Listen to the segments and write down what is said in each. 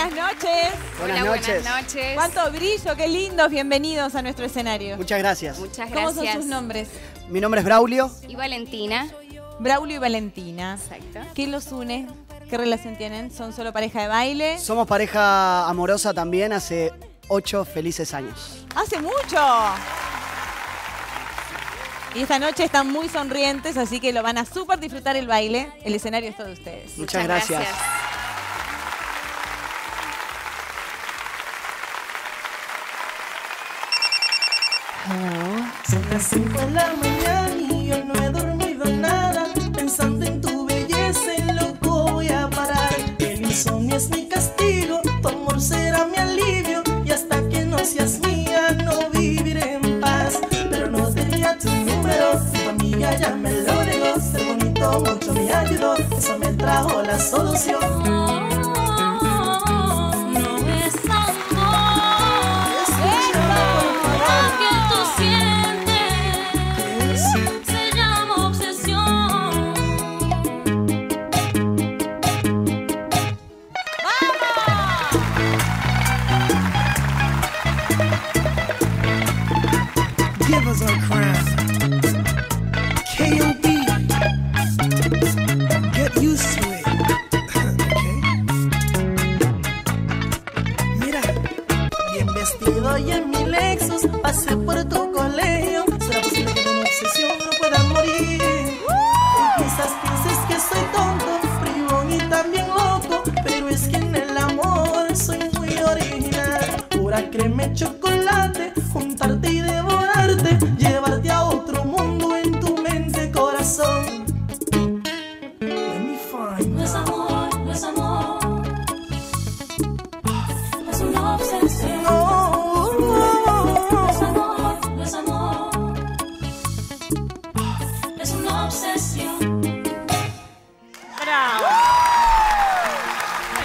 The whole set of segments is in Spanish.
Buenas noches. Buenas Hola, noches. buenas noches. Cuánto brillo, qué lindos. Bienvenidos a nuestro escenario. Muchas gracias. Muchas ¿Cómo gracias. son sus nombres? Mi nombre es Braulio. Y Valentina. Braulio y Valentina. Exacto. ¿Qué los une? ¿Qué relación tienen? ¿Son solo pareja de baile? Somos pareja amorosa también hace ocho felices años. ¡Hace mucho! Y esta noche están muy sonrientes, así que lo van a súper disfrutar el baile. El escenario es todo de ustedes. Muchas gracias. Son las 5 de la mañana y yo no he dormido nada. Pensando en tu belleza, en loco voy a parar. El insomnio es mi castigo, tu amor será mi alivio. Y hasta que no seas mía, no viviré en paz. Pero no tenía tu número, tu amiga ya me lo negó. Ser bonito mucho me ayudó, eso me trajo la solución. Vestido y en mi Lexus pasé por tu colegio. Obsesión. ¡Bravo!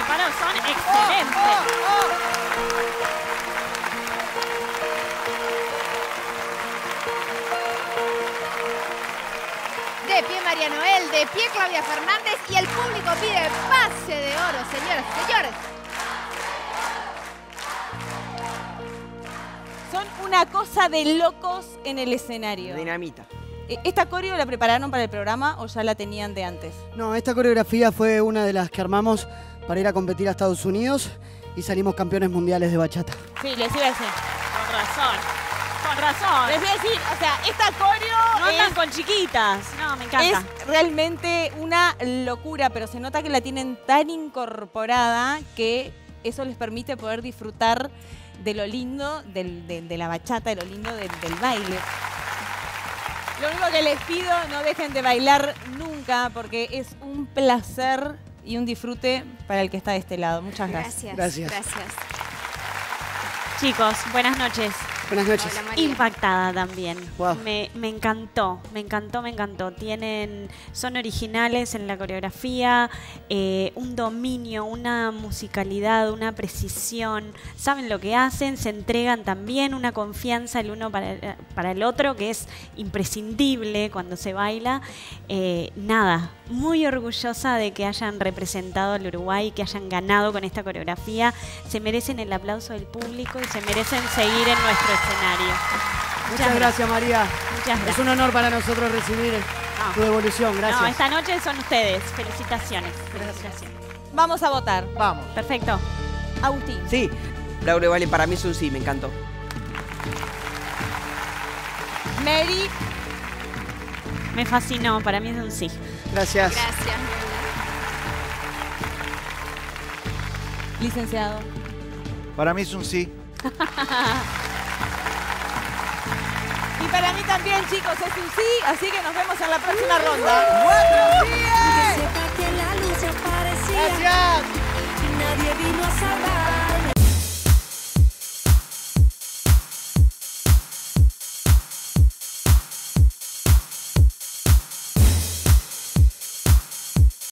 Para, son excelentes. De pie María Noel, de pie Claudia Fernández y el público pide pase de oro, señoras y señores. Son una cosa de locos en el escenario. Dinamita. Eh, ¿Esta coreo la prepararon para el programa o ya la tenían de antes? No, esta coreografía fue una de las que armamos para ir a competir a Estados Unidos y salimos campeones mundiales de bachata. Sí, les iba a decir. Con razón. Con razón. Les iba a decir, o sea, esta coreo No es- andan con chiquitas. No, me encanta. Es realmente una locura, pero se nota que la tienen tan incorporada que eso les permite poder disfrutar de lo lindo del- de, de la bachata, de lo lindo del, del baile. Lo único que les pido, no dejen de bailar nunca, porque es un placer y un disfrute para el que está de este lado. Muchas gracias. Gracias. Gracias. Chicos, buenas noches. Buenas noches. Hola. Impactada también. Wow. Me, me encantó, me encantó, me encantó. Tienen, son originales en la coreografía, eh, un dominio, una musicalidad, una precisión. Saben lo que hacen, se entregan también, una confianza el uno para, para el otro que es imprescindible cuando se baila. Eh, nada, muy orgullosa de que hayan representado al Uruguay, que hayan ganado con esta coreografía. Se merecen el aplauso del público y se merecen seguir en nuestro escenario. Muchas gracias, María. Muchas Es un honor para nosotros recibir No. tu devolución. Gracias. No, esta noche son ustedes. Felicitaciones. Felicitaciones. Vamos a votar. Vamos. Perfecto. Agustín. Sí, Braulio Vale, para mí es un sí, me encantó. Mary. Me fascinó. Para mí es un sí. Gracias. Gracias. Licenciado. Para mí es un sí. Y para mí también, chicos, es un sí, así que nos vemos en la próxima ronda. ¡Buenos días! Gracias. nadie vino a salvar.